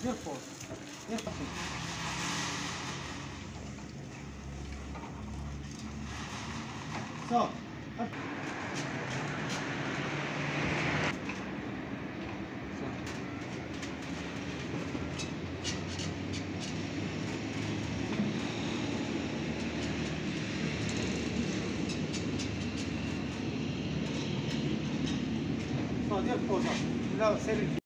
Vê a foto. Vê a foto. Só. Só deu, pô, só. Não, sério.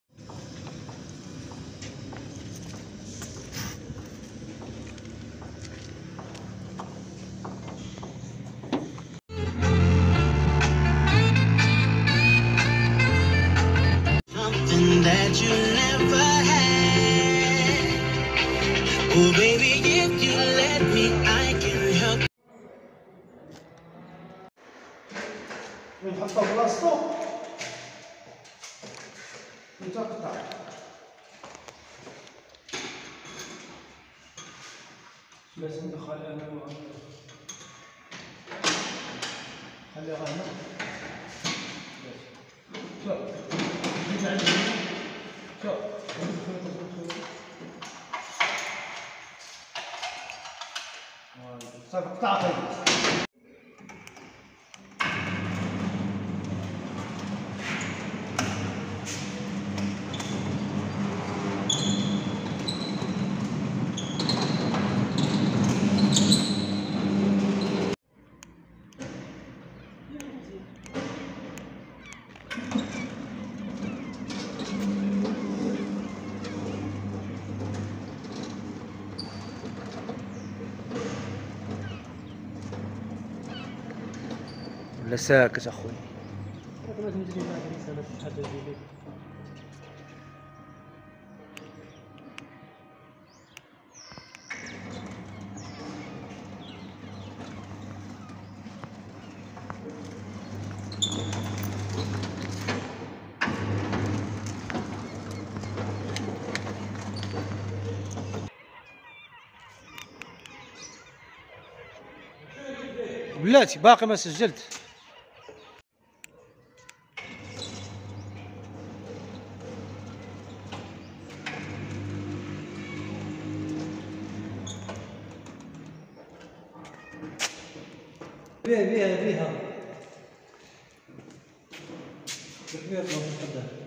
Oh, baby, if you let me, I can help. في بلاصتو انت قطع لازم ندخل أنا خليها هنا جيت عندي 再大声。ولا ساكت أخوي. بلاتي باقي ما سجلت. بيها بيها بيها. كبير لو تقدر